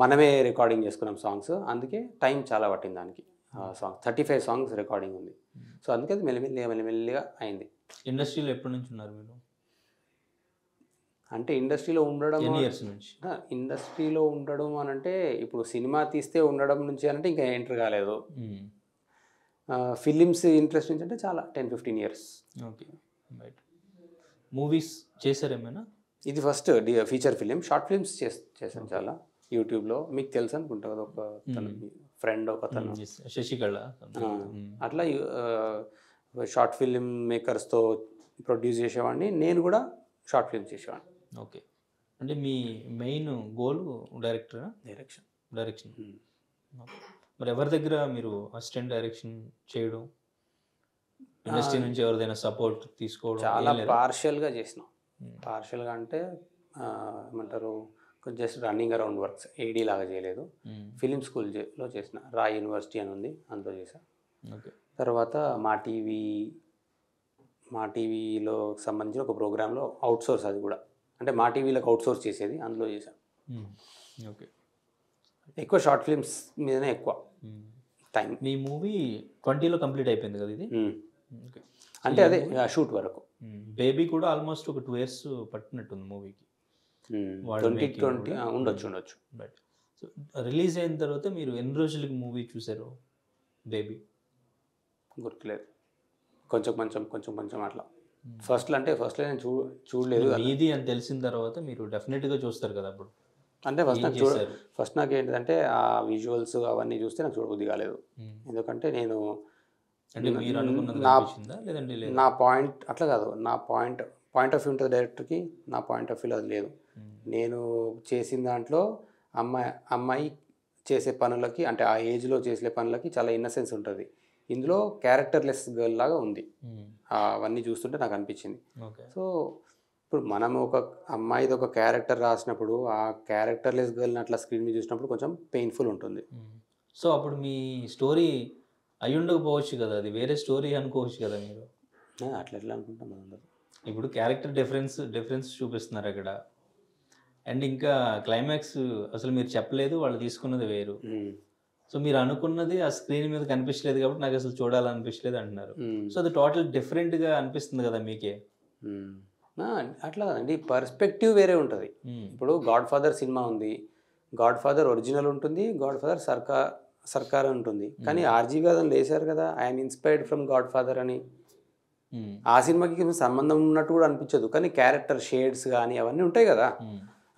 [SPEAKER 3] మనమే రికార్డింగ్ చేసుకున్నాం సాంగ్స్ అందుకే టైం చాలా పట్టింది దానికి. Song thirty five songs recording ఉంది. సో అందుకే అది మెల్లిమెల్లిగా మెల్లిమెల్లిగా అయింది.
[SPEAKER 2] ఇండస్ట్రీలో ఎప్పటి నుంచి ఉన్నారు మీరు?
[SPEAKER 3] అంటే ఇండస్ట్రీలో ఉండడం
[SPEAKER 2] ఇయర్స్ నుంచి.
[SPEAKER 3] ఇండస్ట్రీలో ఉండడం అని అంటే ఇప్పుడు సినిమా తీస్తే ఉండడం నుంచి అంటే ఇంకా ఎంటర్ కాలేదు.
[SPEAKER 2] ఉమ్,
[SPEAKER 3] ఫిలిమ్స్ ఇంట్రెస్ట్ నుంచి అంటే చాలా ten fifteen years
[SPEAKER 2] okay right movies చేశారు ఏమైనా?
[SPEAKER 3] ఇది first feature film short films చేశాను చాలా. యూట్యూబ్లో మీకు తెలుసు అనుకుంటా కదా ఒక తన ఫ్రెండ్ ఒక తను
[SPEAKER 2] Yes, శశికళ
[SPEAKER 3] అట్లా షార్ట్ ఫిలిం మేకర్స్తో ప్రొడ్యూస్ చేసేవాడిని. నేను కూడా షార్ట్ ఫిల్మ్స్ చేసేవాడిని.
[SPEAKER 2] ఓకే. అంటే మీ మెయిన్ గోల్ డైరెక్టరా?
[SPEAKER 3] డైరెక్షన్.
[SPEAKER 2] డైరెక్షన్. మరి ఎవరి దగ్గర మీరు అసిస్టెంట్ డైరెక్షన్ చేయడం? ఇండస్ట్రీ నుంచి ఎవరిదైనా సపోర్ట్ తీసుకోవడం?
[SPEAKER 3] చాలా? పార్షియల్గా చేసిన. పార్షియల్గా అంటే ఏమంటారు just running around works AD లాగా చేయలేదు. ఫిలిం స్కూల్లో చేసిన రాయ్ యూనివర్సిటీ అని ఉంది అందులో
[SPEAKER 2] ఓకే.
[SPEAKER 3] తర్వాత మా టీవీ మా టీవీలో సంబంధించిన ఒక ప్రోగ్రాంలో అవుట్ సోర్స్ అది కూడా. అంటే మా టీవీలోకి అవుట్ సోర్స్ చేసేది అందులో చేశాను
[SPEAKER 2] ఓకే.
[SPEAKER 3] ఎక్కువ షార్ట్ ఫిల్మ్స్ మీదనే ఎక్కువ. టైం.
[SPEAKER 2] మీ మూవీ ట్వంటీలో కంప్లీట్ అయిపోయింది కదా ఇది?
[SPEAKER 3] అంటే అదే షూట్ వరకు.
[SPEAKER 2] బేబీ కూడా ఆల్మోస్ట్ ఒక టూ ఇయర్స్ పట్టినట్టుంది మూవీకి.
[SPEAKER 3] Twenty
[SPEAKER 2] making
[SPEAKER 3] twenty. ఉండొచ్చు ఉండొచ్చు.
[SPEAKER 2] బట్ సో రిలీజ్ అయిన తర్వాత మీరు ఎన్ని రోజులకి మూవీ చూసారు బేబీ
[SPEAKER 3] గుర్తులేదు. కొంచెం కొంచెం కొంచెం కొంచెం అట్లా. ఫస్ట్లో అంటే ఫస్ట్లో నేను చూ చూడలేదు
[SPEAKER 2] మీది అని తెలిసిన తర్వాత మీరు డెఫినెట్గా చూస్తారు కదా అప్పుడు.
[SPEAKER 3] అంటే ఫస్ట్ నాకు చూడ? ఫస్ట్ నాకు ఏంటంటే ఆ విజువల్స్ అవన్నీ చూస్తే నాకు చూడబుద్ధి కాలేదు.
[SPEAKER 2] ఉమ్.
[SPEAKER 3] ఎందుకంటే నేను నా పాయింట్ అట్లా కాదు. నా పాయింట్ పాయింట్ ఆఫ్ వ్యూ ఉంటుంది డైరెక్టర్కి నా పాయింట్ ఆఫ్ వ్యూలో అది లేదు. నేను చేసిన దాంట్లో అమ్మాయి అమ్మాయి చేసే పనులకి అంటే ఆ ఏజ్లో చేసే పనులకి చాలా ఇన్నసెన్స్ ఉంటుంది. ఇందులో క్యారెక్టర్లెస్ గర్ల్ లాగా ఉంది. ఆ అవన్నీ చూస్తుంటే నాకు అనిపించింది.
[SPEAKER 2] ఓకే
[SPEAKER 3] సో ఇప్పుడు మనం ఒక అమ్మాయిది ఒక క్యారెక్టర్ రాసినప్పుడు ఆ క్యారెక్టర్లెస్ గర్ల్ని అట్లా స్క్రీన్ మీద చూసినప్పుడు కొంచెం పెయిన్ఫుల్ ఉంటుంది.
[SPEAKER 2] సో అప్పుడు మీ స్టోరీ అయి ఉండకపోవచ్చు కదా? అది వేరే స్టోరీ అనుకోవచ్చు కదా మీరు?
[SPEAKER 3] అట్లా ఎట్లా అనుకుంటాం
[SPEAKER 2] ఇప్పుడు క్యారెక్టర్ డిఫరెన్స్ డిఫరెన్స్ చూపిస్తున్నారు అక్కడ అండ్ ఇంకా క్లైమాక్స్ అసలు మీరు చెప్పలేదు వాళ్ళు తీసుకున్నది వేరు. సో మీరు అనుకున్నది ఆ స్క్రీన్ మీద కనిపించలేదు కాబట్టి నాకు అసలు చూడాలనిపించలేదు అంటున్నారు. సో అది టోటల్ డిఫరెంట్గా అనిపిస్తుంది కదా మీకే?
[SPEAKER 3] అట్లా అండి పర్స్పెక్టివ్ వేరే ఉంటుంది. ఇప్పుడు గాడ్ ఫాదర్ సినిమా ఉంది. గాడ్ ఫాదర్ ఒరిజినల్ ఉంటుంది గాడ్ ఫాదర్ సర్కార్ సర్కార్ ఉంటుంది కానీ ఆర్జీ గారు లేశారు కదా I'm inspired from God father అని ఆ సినిమాకి సంబంధం ఉన్నట్టు కూడా అనిపించదు. కానీ క్యారెక్టర్ షేడ్స్ కానీ అవన్నీ ఉంటాయి కదా.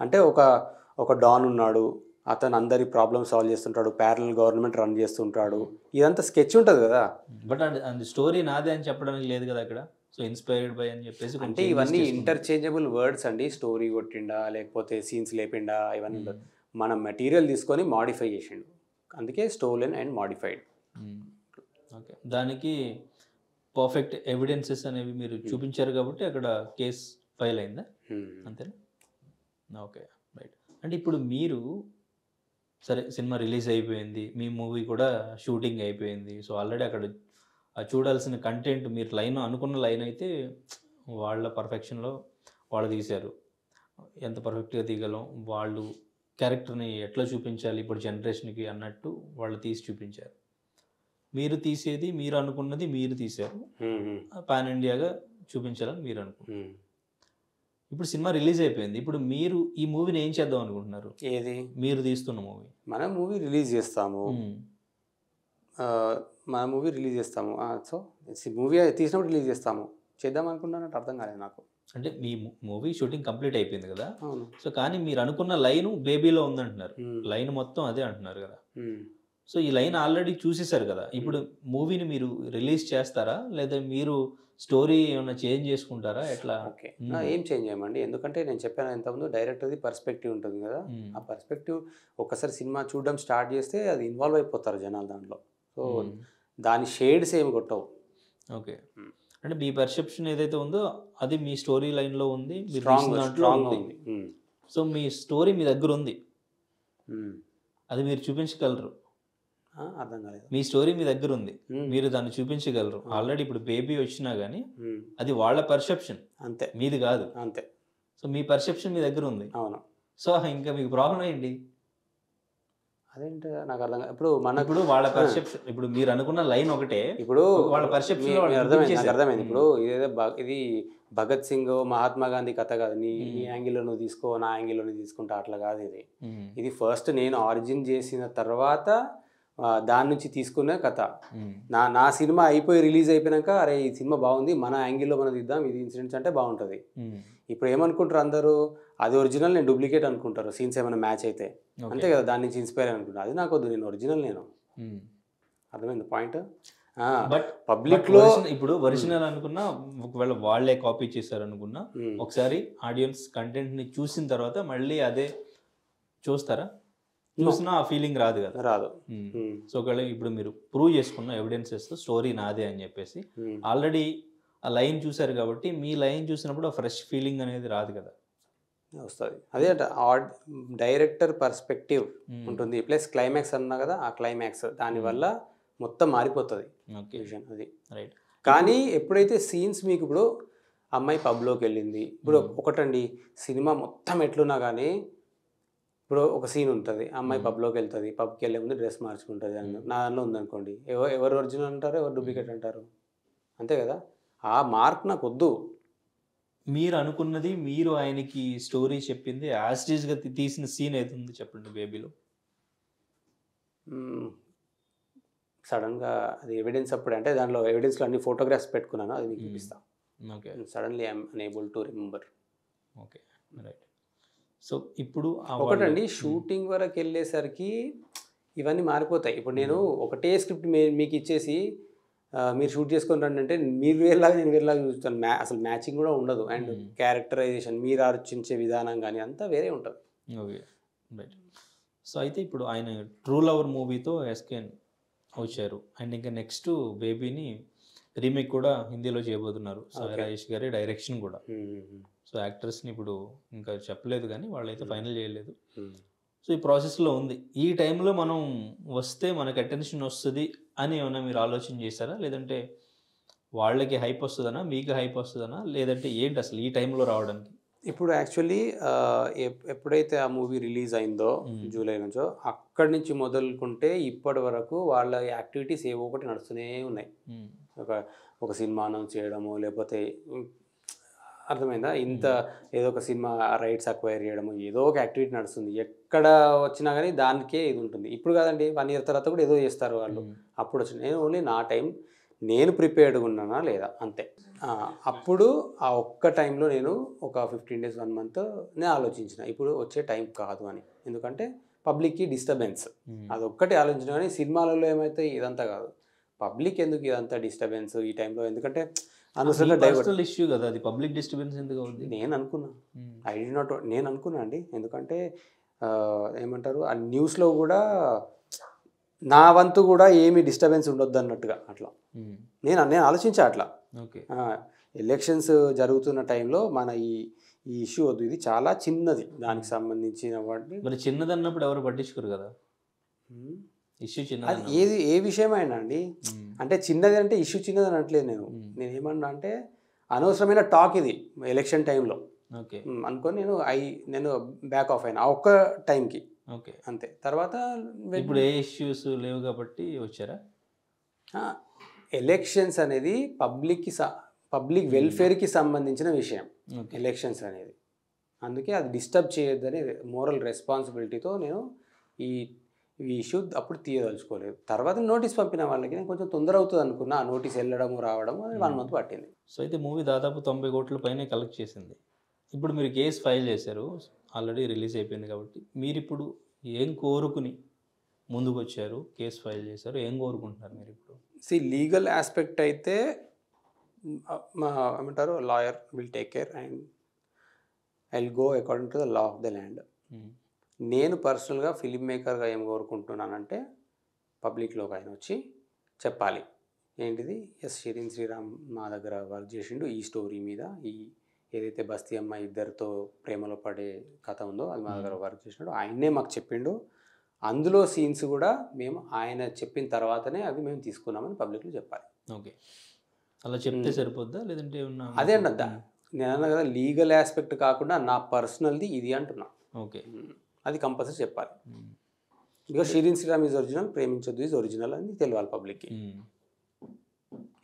[SPEAKER 3] అంటే ఒక ఒక డాన్ ఉన్నాడు అతను అందరి ప్రాబ్లమ్ సాల్వ్ చేస్తుంటాడు ప్యారల్ గవర్నమెంట్ రన్ చేస్తుంటాడు. ఇదంతా స్కెచ్ ఉంటుంది కదా.
[SPEAKER 2] బట్ అది స్టోరీ నాదే అని చెప్పడానికి లేదు కదా అక్కడ సో ఇన్స్పైర్డ్ బై అని చెప్పేసి
[SPEAKER 3] అంటే ఇవన్నీ. ఇంటర్చేంజబుల్ వర్డ్స్ అండి. స్టోరీ కొట్టిండా లేకపోతే సీన్స్ లేపిండా ఇవన్నీ ఉండదు. మనం మెటీరియల్ తీసుకొని మాడిఫై చేసిండు. అందుకే స్టోలెన్ అండ్ మాడిఫైడ్.
[SPEAKER 2] ఓకే దానికి పర్ఫెక్ట్ ఎవిడెన్సెస్ అనేవి మీరు చూపించారు కాబట్టి అక్కడ కేస్ ఫైల్ అయిందా?
[SPEAKER 3] ఉమ్.
[SPEAKER 2] అంతేనా? Okay right. అంటే ఇప్పుడు మీరు సరే సినిమా రిలీజ్ అయిపోయింది మీ మూవీ కూడా షూటింగ్ అయిపోయింది సో ఆల్రెడీ అక్కడ చూడాల్సిన కంటెంట్ మీరు లైన్ అనుకున్న లైన్ అయితే వాళ్ళ పర్ఫెక్షన్లో వాళ్ళు తీశారు. ఎంత పర్ఫెక్ట్గా తీయగలం వాళ్ళు క్యారెక్టర్ని ఎట్లా చూపించాలి ఇప్పుడు జనరేషన్కి అన్నట్టు వాళ్ళు తీసి చూపించారు. మీరు తీసేది మీరు అనుకున్నది మీరు తీశారు. పాన్ ఇండియాగా చూపించాలని మీరు అనుకున్నారు. ఇప్పుడు సినిమా రిలీజ్ అయిపోయింది. ఇప్పుడు మీరు ఈ మూవీని ఏం చేద్దాం అనుకుంటున్నారు?
[SPEAKER 3] ఏది?
[SPEAKER 2] మీరు తీస్తున్న మూవీ.
[SPEAKER 3] మనం మూవీ రిలీజ్ చేస్తాము. మన మూవీ రిలీజ్ చేస్తాము. సో మూవీ తీసినప్పుడు రిలీజ్ చేస్తాము. చేద్దాం అనుకున్నానంటే అర్థం కాలేదు నాకు.
[SPEAKER 2] అంటే మీ మూవీ షూటింగ్ కంప్లీట్ అయిపోయింది కదా?
[SPEAKER 3] అవును.
[SPEAKER 2] సో కానీ మీరు అనుకున్న లైన్ బేబీలో ఉందంటున్నారు. లైన్ మొత్తం అదే అంటున్నారు కదా. సో ఈ లైన్ ఆల్రెడీ చూసేశారు కదా. ఇప్పుడు మూవీని మీరు రిలీజ్ చేస్తారా? లేదా మీరు స్టోరీ ఏమైనా చేంజ్ చేసుకుంటారా? ఎట్లా?
[SPEAKER 3] ఓకే. ఆ, ఏం చేంజ్ చేయమండి. ఎందుకంటే నేను చెప్పాను ఇంతకుముందు డైరెక్టర్ది పర్స్పెక్టివ్ ఉంటుంది కదా. ఆ పర్స్పెక్టివ్ ఒక్కసారి సినిమా చూడడం స్టార్ట్ చేస్తే అది ఇన్వాల్వ్ అయిపోతారు జనాలు దాంట్లో. సో. దాని షేడ్స్ ఏమి కొట్టవు.
[SPEAKER 2] ఓకే. అంటే మీ పర్సెప్షన్ ఏదైతే ఉందో అది మీ స్టోరీ లైన్లో ఉంది ఉంది. సో మీ స్టోరీ మీ దగ్గర ఉంది. అది మీరు చూపించగలరు.
[SPEAKER 3] అర్థం కాలేదు.
[SPEAKER 2] మీ స్టోరీ మీ దగ్గర ఉంది. మీరు దాన్ని చూపించగలరు. ఆల్రెడీ ఇప్పుడు బేబీ వచ్చినా కానీ. అది వాళ్ళ పర్సెప్షన్
[SPEAKER 3] అంతే.
[SPEAKER 2] మీది కాదు.
[SPEAKER 3] అంతే.
[SPEAKER 2] సో మీ పర్సెప్షన్ మీ దగ్గర ఉంది
[SPEAKER 3] అవును.
[SPEAKER 2] సో ఇంకా మీకు ప్రాబ్లం ఏంటి?
[SPEAKER 3] అదేంటి నాకు అర్థం ఇప్పుడు మనకు
[SPEAKER 2] ఇప్పుడు వాళ్ళ పర్సెప్షన్ ఇప్పుడు మీరు అనుకున్న లైన్ ఒకటే.
[SPEAKER 3] ఇప్పుడు
[SPEAKER 2] వాళ్ళ
[SPEAKER 3] మీ అర్థమైంది. నాకు. అర్థమైంది. ఇప్పుడు ఇదేదో ఇది భగత్ సింగ్ మహాత్మా గాంధీ కథ కాదు. నీ. నీ యాంగిల్లో నువ్వు తీసుకో నా యాంగిల్లో నువ్వు తీసుకుంటా అట్లా కాదు ఇది. ఇది ఫస్ట్ నేను ఆరిజిన్ చేసిన తర్వాత దాని నుంచి తీసుకునే కథ. నా నా సినిమా అయిపోయి రిలీజ్ అయిపోయాక అరే ఈ సినిమా బాగుంది మన యాంగిల్లో మనం తీద్దాం ఇది ఇన్సిడెంట్స్ అంటే బాగుంటుంది. ఇప్పుడు ఏమనుకుంటారు అందరూ అది ఒరిజినల్ నేను డూప్లికేట్ అనుకుంటారు సీన్స్ ఏమైనా మ్యాచ్ అయితే. అంతే కదా దాని నుంచి ఇన్స్పైర్ అనుకుంటారు అది నాకు వద్దు నేను ఒరిజినల్ నేను. అర్థమైంది పాయింట్
[SPEAKER 2] బట్ పబ్లిక్లో ఇప్పుడు ఒరిజినల్ అనుకున్నా ఒకవేళ వాళ్ళే కాపీ చేశారు అనుకున్నా. ఒకసారి ఆడియన్స్ కంటెంట్ని చూసిన తర్వాత మళ్ళీ అదే చూస్తారా చూసినా ఆ ఫీలింగ్ రాదు కదా.
[SPEAKER 3] రాదు.
[SPEAKER 2] సో ఒకవేళ ఇప్పుడు మీరు ప్రూవ్ చేసుకున్న ఎవిడెన్సెస్ స్టోరీ నాదే అని చెప్పేసి. ఆల్రెడీ ఆ లైన్ చూశారు కాబట్టి మీ లైన్ చూసినప్పుడు ఆ ఫ్రెష్ ఫీలింగ్ అనేది రాదు కదా.
[SPEAKER 3] వస్తుంది. అదే డైరెక్టర్ పర్స్పెక్టివ్. ఉంటుంది. ప్లస్ క్లైమాక్స్ అన్నా కదా ఆ క్లైమాక్స్ దానివల్ల మొత్తం మారిపోతుంది విజన్ అది.
[SPEAKER 2] రైట్
[SPEAKER 3] కానీ ఎప్పుడైతే సీన్స్ మీకు ఇప్పుడు అమ్మాయి పబ్లోకి వెళ్ళింది ఇప్పుడు. ఒకటండి సినిమా మొత్తం ఎట్లున్నా కానీ ఇప్పుడు ఒక సీన్ ఉంటుంది. అమ్మాయి. పబ్లోకి వెళ్తుంది పబ్కి వెళ్ళే ముందు డ్రెస్ మార్చుకుంటుంది అని. నా దానిలో ఉందనుకోండి. ఎవరు ఎవరు ఒరిజినల్ అంటారు? ఎవరు డూప్లికేట్ అంటారు? అంతే కదా? ఆ మార్క్ నాకు వద్దు
[SPEAKER 2] మీరు అనుకున్నది మీరు ఆయనకి స్టోరీ చెప్పింది యాజ్గా తీ- తీసిన సీన్ ఏది ఉంది చెప్పండి బేబీలో?
[SPEAKER 3] సడన్గా అది ఎవిడెన్స్ అప్పుడు. అంటే దాంట్లో ఎవిడెన్స్లో అన్ని ఫోటోగ్రాఫ్స్ పెట్టుకున్నాను. అది మీకు. చూపిస్తాను
[SPEAKER 2] okay.
[SPEAKER 3] Suddenly I'm unable to remember.
[SPEAKER 2] Okay. Right. So ఇప్పుడు
[SPEAKER 3] ఒకటండి షూటింగ్ వరకు వెళ్ళేసరికి ఇవన్నీ మారిపోతాయి. ఇప్పుడు నేను ఒకటే స్క్రిప్ట్ మీకు ఇచ్చేసి మీరు షూట్ చేసుకొని రండి అంటే మీరు వేరేలాగా నేను వేరేలాగా చూస్తాను. మ్యా అసలు మ్యాచింగ్ కూడా ఉండదు. అండ్. క్యారెక్టరైజేషన్ మీరు ఆలోచించే విధానం కానీ అంతా వేరే ఉంటుంది.
[SPEAKER 2] Okay right. సో అయితే ఇప్పుడు ఆయన ట్రూ లవర్ మూవీతో ఎస్కేన్ వచ్చారు. అండ్ ఇంకా నెక్స్ట్ బేబీని రీమేక్ కూడా హిందీలో చేయబోతున్నారు. రాజేష్ గారి డైరెక్షన్ కూడా. సో యాక్టర్స్ని ఇప్పుడు ఇంకా చెప్పలేదు కానీ వాళ్ళైతే
[SPEAKER 3] Hmm.
[SPEAKER 2] ఫైనల్ చేయలేదు
[SPEAKER 3] Hmm.
[SPEAKER 2] సో ఈ ప్రాసెస్లో ఉంది ఈ టైంలో మనం వస్తే మనకు అటెన్షన్ వస్తుంది అని ఏమైనా మీరు ఆలోచన చేశారా లేదంటే వాళ్ళకి హైప్ వస్తుందనా మీకు హైప్ వస్తుందనా లేదంటే ఏంటి అసలు ఈ టైంలో రావడానికి
[SPEAKER 3] ఇప్పుడు యాక్చువల్లీ ఎప్పుడైతే ఆ మూవీ రిలీజ్ అయిందో
[SPEAKER 2] Hmm.
[SPEAKER 3] జూలై నుంచో అక్కడి నుంచి మొదలుకుంటే ఇప్పటి వరకు వాళ్ళ యాక్టివిటీస్ ఏవో ఒకటి నడుస్తూనే ఉన్నాయి. ఒక ఒక సినిమా అనౌన్స్ చేయడము లేకపోతే అర్థమైందా? ఇంత ఏదో ఒక సినిమా రైట్స్ అక్వైర్ చేయడము ఏదో ఒక యాక్టివిటీ నడుస్తుంది. ఎక్కడ వచ్చినా కానీ దానికే ఇది ఉంటుంది. ఇప్పుడు కాదండి వన్ ఇయర్ తర్వాత కూడా ఏదో చేస్తారు వాళ్ళు. అప్పుడు వచ్చి నేను ఓన్లీ నా టైం నేను ప్రిపేర్డ్గా ఉన్నానా లేదా? అంతే. అప్పుడు ఆ ఒక్క టైంలో నేను ఒక ఫిఫ్టీన్ డేస్ వన్ మంత్ నేను ఆలోచించిన. ఇప్పుడు వచ్చే టైం కాదు అని. ఎందుకంటే పబ్లిక్కి డిస్టర్బెన్స్. అదొక్కటి ఆలోచించిన కానీ సినిమాలలో ఏమైతే ఇదంతా కాదు పబ్లిక్ ఎందుకు ఇదంతా డిస్టర్బెన్స్ ఈ టైంలో? ఎందుకంటే అనవసరంగా
[SPEAKER 2] ఇష్యూ కదా అది పబ్లిక్ డిస్టర్బెన్స్ ఎందుకు అవుద్ది?
[SPEAKER 3] నేను అనుకున్నా. ఐ డి నాట్ నేను అనుకున్నా అండి. ఎందుకంటే ఏమంటారు ఆ న్యూస్లో కూడా నా వంతు కూడా ఏమి డిస్టర్బెన్స్ ఉండొద్దు అన్నట్టుగా అట్లా.
[SPEAKER 2] మ్మ్.
[SPEAKER 3] నేను నేను ఆలోచించా అట్లా.
[SPEAKER 2] ఓకే
[SPEAKER 3] ఎలక్షన్స్ జరుగుతున్న టైంలో మన ఈ ఈ ఇష్యూ వద్దు. ఇది చాలా చిన్నది. దానికి సంబంధించిన వాటిని
[SPEAKER 2] మరి చిన్నదన్నప్పుడు ఎవరు పట్టించుకోరు కదా? ఇష్యూ
[SPEAKER 3] అది
[SPEAKER 2] చిన్నది
[SPEAKER 3] ఏది ఏ విషయమైనా అండి. అంటే చిన్నది అంటే ఇష్యూ చిన్నది అనట్లేదు నేను. నేను ఏమన్నా అంటే అనవసరమైన టాక్ ఇది ఎలక్షన్ టైంలో
[SPEAKER 2] ఓకే.
[SPEAKER 3] అనుకొని నేను ఐ నేను బ్యాక్ ఆఫ్ అయినా ఆ ఒక్క టైంకి
[SPEAKER 2] ఓకే.
[SPEAKER 3] అంతే. తర్వాత
[SPEAKER 2] ఇప్పుడు ఏ ఇష్యూస్ లేవు కాబట్టి వచ్చారా?
[SPEAKER 3] ఎలక్షన్స్ అనేది పబ్లిక్కి పబ్లిక్ వెల్ఫేర్కి సంబంధించిన విషయం. ఎలక్షన్స్ అనేది. అందుకే అది డిస్టర్బ్ చేయొద్దని మోరల్ రెస్పాన్సిబిలిటీతో నేను ఈ ఈ ఇష్యూ అప్పుడు తీయదలుచుకోలేదు. తర్వాత నోటీస్ పంపిన వాళ్ళకి నేను కొంచెం తొందర అవుతుంది అనుకున్నా. ఆ నోటీస్ వెళ్ళడము రావడము అది వన్ మంత్ పట్టింది.
[SPEAKER 2] సో అయితే మూవీ దాదాపు తొంభై కోట్ల పైనే కలెక్ట్ చేసింది. ఇప్పుడు మీరు కేసు ఫైల్ చేశారు ఆల్రెడీ రిలీజ్ అయిపోయింది కాబట్టి మీరు ఇప్పుడు ఏం కోరుకుని ముందుకు వచ్చారు కేసు ఫైల్ చేశారు ఏం కోరుకుంటున్నారు మీరు ఇప్పుడు
[SPEAKER 3] సి లీగల్ ఆస్పెక్ట్ అయితే మ్, ఏమంటారు? Lawyer will take care and I will go according to the law of the land. నేను పర్సనల్గా ఫిలిం మేకర్గా ఏం కోరుకుంటున్నానంటే పబ్లిక్లోకి ఆయన వచ్చి చెప్పాలి. ఏంటిది? ఎస్ షిరిన్ శ్రీరామ్ మా దగ్గర వర్క్ చేసిండు. ఈ స్టోరీ మీద ఈ ఏదైతే బస్తీ అమ్మాయి ఇద్దరితో ప్రేమలో పడే కథ ఉందో అది మా దగ్గర వర్క్ చేసినాడు ఆయన్నే మాకు చెప్పిండు. అందులో సీన్స్ కూడా మేము ఆయన చెప్పిన తర్వాతనే అవి మేము తీసుకున్నామని పబ్లిక్లో చెప్పాలి.
[SPEAKER 2] ఓకే. అలా చెప్తే సరిపోద్దా? లేదంటే
[SPEAKER 3] అదే అన్నద్దా నేను అన్నా కదా లీగల్ ఆస్పెక్ట్ కాకుండా నా పర్సనల్ది ఇది అంటున్నా.
[SPEAKER 2] ఓకే.
[SPEAKER 3] అది కంపల్సరీ చెప్పాలి. Because Shirin Sriram is original ప్రేమించొద్దు is original అని తెలియాలి పబ్లిక్కి.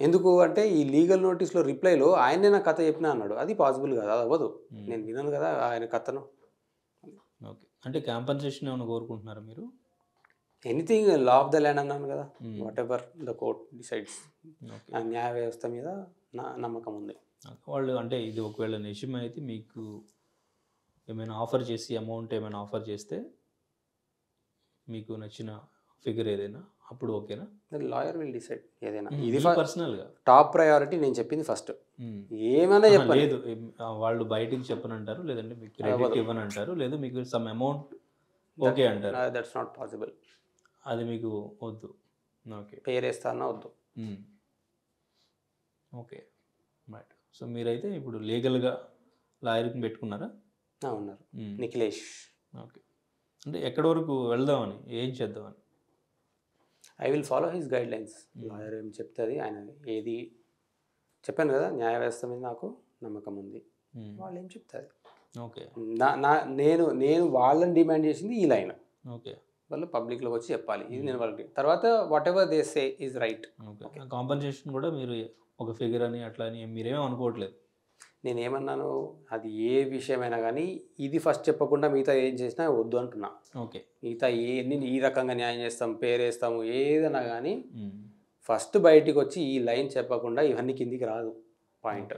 [SPEAKER 3] ఎందుకు అంటే ఈ లీగల్ నోటీస్లో రిప్లైలో ఆయనే నా కథ చెప్పినా అన్నాడు. అది పాసిబుల్ కదా అది అవ్వదు. నేను విన్నాను కదా ఆయన కథను.
[SPEAKER 2] ఓకే. అంటే కాంపన్సేషన్ ఏమైనా కోరుకుంటున్నారా మీరు?
[SPEAKER 3] Anything law of the land అన్నాను కదా. Whatever the court decides న్యాయ వ్యవస్థ మీద నా నమ్మకం ఉంది.
[SPEAKER 2] వాళ్ళు అంటే ఇది ఒకవేళ నిజం అయితే మీకు ఏమైనా ఆఫర్ చేసి అమౌంట్ ఏమైనా ఆఫర్ చేస్తే మీకు నచ్చిన ఫిగర్ ఏదైనా అప్పుడు ఓకేనా?
[SPEAKER 3] లాయర్ విల్ డిసైడ్ ఏదైనా. ఇది
[SPEAKER 2] పర్సనల్గా?
[SPEAKER 3] టాప్ ప్రయారిటీ నేను చెప్పింది ఫస్ట్. ఏమైనా చెప్పండి.
[SPEAKER 2] లేదు. వాళ్ళు బయటికి చెప్పనంటారు లేదంటే మీకు క్రెడిట్. ఇవ్వనంటారు లేదు మీకు సమ్ అమౌంట్ ఓకే అంటారు.
[SPEAKER 3] దట్స్ నాట్ పాసిబుల్
[SPEAKER 2] అది మీకు వద్దు. ఓకే.
[SPEAKER 3] పేరేస్తానా వద్దు?
[SPEAKER 2] ఓకే. రైట్. సో మీరైతే ఇప్పుడు లీగల్గా లాయర్ని పెట్టుకున్నారా?
[SPEAKER 3] ఉన్నారు. నిఖిలేష్.
[SPEAKER 2] ఓకే. అంటే ఎక్కడి వరకు వెళ్దామని ఏం చేద్దామని?
[SPEAKER 3] I will follow his guidelines lawyer ఏం చెప్తుంది ఆయన ఏది చెప్పాను కదా న్యాయ వ్యవస్థ మీద నాకు నమ్మకం ఉంది. వాళ్ళు ఏం చెప్తారు?
[SPEAKER 2] ఓకే.
[SPEAKER 3] నా నా నేను నేను వాళ్ళని డిమాండ్ చేసింది ఈ లైన్
[SPEAKER 2] ఓకే.
[SPEAKER 3] వాళ్ళు పబ్లిక్లోకి వచ్చి చెప్పాలి. ఇది నేను వాళ్ళకి తర్వాత whatever they say is right
[SPEAKER 2] okay compensation కూడా మీరు ఒక ఫిగర్ అని అట్లా అని మీరేమీ అనుకోవట్లేదు.
[SPEAKER 3] నేను ఏమన్నాను అది ఏ విషయమైనా కానీ ఇది ఫస్ట్ చెప్పకుండా మిగతా ఏం చేసినా వద్దు అంటున్నా.
[SPEAKER 2] ఓకే.
[SPEAKER 3] మిగతా ఏ ఎన్ని ఈ రకంగా న్యాయం చేస్తాం పేరేస్తాము ఏదైనా కానీ. ఫస్ట్ బయటికి వచ్చి ఈ లైన్ చెప్పకుండా ఇవన్నీ కిందికి రాదు పాయింట్.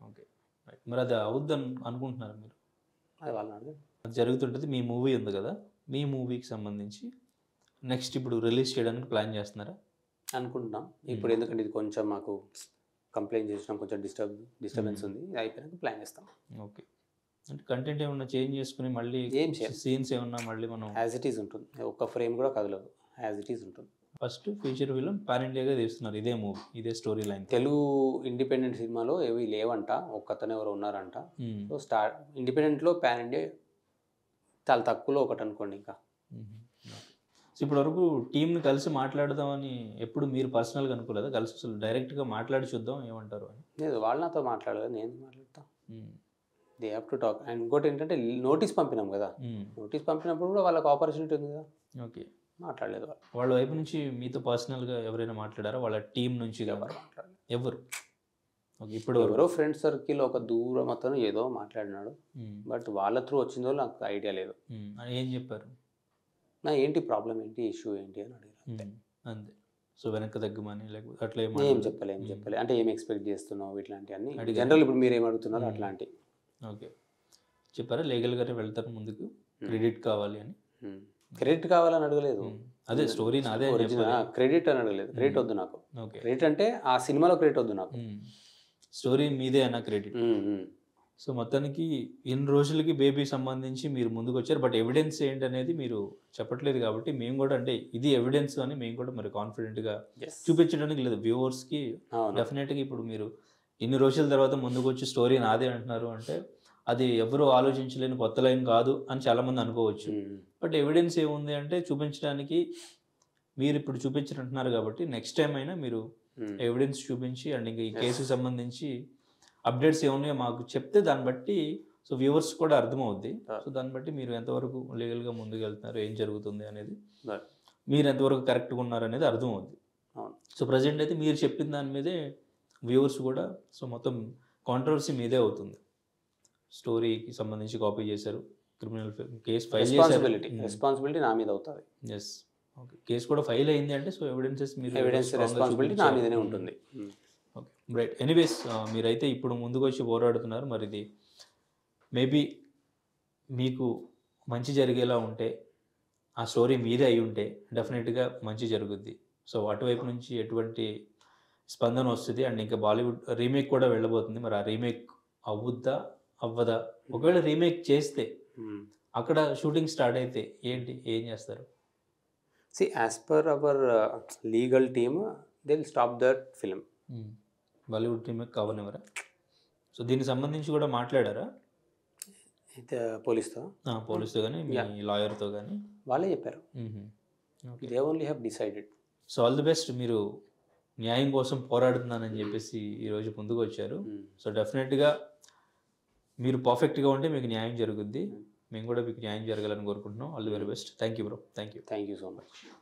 [SPEAKER 2] ఓకే. మరి అది అవుద్దని అనుకుంటున్నారు మీరు?
[SPEAKER 3] అది వాళ్ళని
[SPEAKER 2] జరుగుతుంటుంది మీ మూవీ ఉంది కదా మీ మూవీకి సంబంధించి నెక్స్ట్ ఇప్పుడు రిలీజ్ చేయడానికి ప్లాన్ చేస్తున్నారా?
[SPEAKER 3] అనుకుంటున్నాం. ఇప్పుడు ఎందుకంటే ఇది కొంచెం మాకు కంప్లైంట్ చేసినాం కొంచెం డిస్టర్బ్ డిస్టర్బెన్స్ ఉంది ఇది అయిపోయినాక ప్లాన్ చేస్తాం.
[SPEAKER 2] ఓకే. అంటే కంటెంట్ ఏమన్నా చేంజ్ చేసుకుని మళ్ళీ
[SPEAKER 3] ఏం చేయం.
[SPEAKER 2] సీన్స్ ఏమన్నా మళ్ళీ మనం
[SPEAKER 3] యాజ్ ఇట్ ఈజ్ ఉంటుంది. ఒక్క ఫ్రేమ్ కూడా కదలదు. యాజ్ ఇట్ ఈజ్ ఉంటుంది.
[SPEAKER 2] ఫస్ట్ ఫీచర్ ఫిలిం పాన్ ఇండియాగా తీస్తున్నారు ఇదే మూవీ ఇదే స్టోరీ లైన్
[SPEAKER 3] తెలుగు ఇండిపెండెంట్ సినిమాలో ఏవి లేవంట ఒక్కతనే ఎవరు ఉన్నారంట. సో స్టార్ట్ ఇండిపెండెంట్లో ప్యాన్ ఇండియా చాలా తక్కువలో ఒకటి అనుకోండి ఇంకా.
[SPEAKER 2] ఇప్పటి వరకు టీంని కలిసి మాట్లాడదామని ఎప్పుడు మీరు పర్సనల్గా అనుకోలేదా? కలిసి అసలు డైరెక్ట్గా మాట్లాడి చూద్దాం ఏమంటారు అని?
[SPEAKER 3] లేదు వాళ్ళు నాతో మాట్లాడలేదు నేను మాట్లాడతా. They have to talk and ఇంకోటి ఏంటంటే నోటీస్ పంపినాం కదా. నోటీస్ పంపినప్పుడు కూడా వాళ్ళకి ఆపర్చునిటీ ఉంది కదా.
[SPEAKER 2] ఓకే.
[SPEAKER 3] మాట్లాడలేదు వాళ్ళు.
[SPEAKER 2] వాళ్ళ వైపు నుంచి మీతో పర్సనల్గా ఎవరైనా మాట్లాడారా? వాళ్ళ టీం నుంచి
[SPEAKER 3] ఎవరు
[SPEAKER 2] ఓకే ఇప్పుడు
[SPEAKER 3] ఎవరో ఫ్రెండ్ సర్కిల్ ఒక దూరం అతను ఏదో మాట్లాడినాడు. బట్ వాళ్ళ త్రూ వచ్చిందో నాకు ఐడియా లేదు.
[SPEAKER 2] ఏం చెప్పారు?
[SPEAKER 3] నా ఏంటి ప్రాబ్లం ఏంటి ఇష్యూ ఏంటి అని అడిగారు.
[SPEAKER 2] అంతే. సో వెనక్కి తగ్గమని లేకపోతే అట్లా ఏం?
[SPEAKER 3] చెప్పలే ఏం చెప్పలే. అంటే ఏం ఎక్స్పెక్ట్ చేస్తున్నావు ఇట్లాంటి అన్ని. జనరల్ ఇప్పుడు మీరు ఏం అడుగుతున్నారు అట్లాంటి.
[SPEAKER 2] ఓకే. చెప్పారా? లీగల్గానే వెళ్తారు ముందుకు. క్రెడిట్ కావాలి అని.
[SPEAKER 3] క్రెడిట్ కావాలని అడగలేదు.
[SPEAKER 2] అదే స్టోరీ నాదే
[SPEAKER 3] క్రెడిట్ అని అడగలేదు. క్రెడిట్ వద్దు నాకు.
[SPEAKER 2] ఓకే.
[SPEAKER 3] క్రెడిట్ అంటే ఆ సినిమాలో క్రెడిట్ వద్దు నాకు.
[SPEAKER 2] స్టోరీ మీదే అన్న క్రెడిట్. సో మొత్తానికి ఇన్ని రోజులకి బేబీ సంబంధించి మీరు ముందుకు వచ్చారు బట్ ఎవిడెన్స్ ఏంటి అనేది మీరు చెప్పట్లేదు కాబట్టి మేము కూడా అంటే ఇది ఎవిడెన్స్ అని మేము కూడా మరి కాన్ఫిడెంట్గా. చూపించడానికి లేదు వ్యూవర్స్కి డెఫినెట్గా ఇప్పుడు మీరు ఇన్ని రోజుల తర్వాత ముందుకు వచ్చి స్టోరీ నాదే అంటున్నారు అంటే అది ఎవరు ఆలోచించలేని కొత్త లైన్ కాదు అని చాలామంది అనుకోవచ్చు. బట్ ఎవిడెన్స్ ఏముంది అంటే చూపించడానికి మీరు ఇప్పుడు చూపించారంటున్నారు కాబట్టి నెక్స్ట్ టైం అయినా మీరు. ఎవిడెన్స్ చూపించి అండ్ ఇంకా ఈ కేసుకి సంబంధించి అప్డేట్స్ ఏమున్నాయో మాకు చెప్తే దాన్ని బట్టి సో వ్యూవర్స్ కూడా అర్థమవుద్ది. సో దాన్ని బట్టి మీరు ఎంతవరకు లీగల్గా ముందుకు వెళ్తున్నారు ఏం జరుగుతుంది అనేది. మీరు ఎంతవరకు కరెక్ట్గా ఉన్నారు అనేది అర్థమవుద్ది. సో ప్రజెంట్ అయితే మీరు చెప్పిన దాని మీదే వ్యూవర్స్ కూడా సో మొత్తం కాంట్రవర్సీ మీదే అవుతుంది స్టోరీకి సంబంధించి కాపీ చేశారు criminal case file
[SPEAKER 3] responsibility responsibility నా మీద అవుతుంది
[SPEAKER 2] ఎస్ ఓకే కేసు కూడా ఫైల్ అయింది అంటే సో ఎవిడెన్సెస్ మీరు
[SPEAKER 3] ఎవిడెన్స్ రెస్పాన్సిబిలిటీ నా. మీదనే. ఉంటుంది
[SPEAKER 2] రైట్ ఎనీవేస్ మీరైతే ఇప్పుడు ముందుకు వచ్చి పోరాడుతున్నారు. మరి ఇది మేబీ మీకు మంచి జరిగేలా ఉంటే ఆ స్టోరీ మీదే అయి ఉంటే డెఫినెట్గా మంచి జరుగుద్ది. సో అటువైపు నుంచి ఎటువంటి స్పందన వస్తుంది. అండ్ ఇంకా బాలీవుడ్ రీమేక్ కూడా వెళ్ళబోతుంది. మరి ఆ రీమేక్ అవ్వుద్దా అవ్వదా? ఒకవేళ రీమేక్ చేస్తే
[SPEAKER 3] ఉమ్.
[SPEAKER 2] అక్కడ షూటింగ్ స్టార్ట్ అయితే ఏంటి? ఏం చేస్తారు?
[SPEAKER 3] See as per our legal team they will stop that film
[SPEAKER 2] Bollywood remake కావనివరా so దీనికి సంబంధించి కూడా మాట్లాడారా?
[SPEAKER 3] అయితే పోలీస్తో.
[SPEAKER 2] పోలీసుతో కానీ మీ. లాయర్తో కానీ
[SPEAKER 3] వాళ్ళే చెప్పారు.
[SPEAKER 2] Okay.
[SPEAKER 3] They only have decided
[SPEAKER 2] so all the best మీరు న్యాయం కోసం పోరాడుతున్నానని చెప్పేసి ఈరోజు ముందుకు వచ్చారు. సో డెఫినెట్గా మీరు పర్ఫెక్ట్గా ఉంటే మీకు న్యాయం జరుగుద్ది. మేము. కూడా మీకు న్యాయం జరగాలని కోరుకుంటున్నాం. All the very best thank you bro thank you
[SPEAKER 3] thank you so much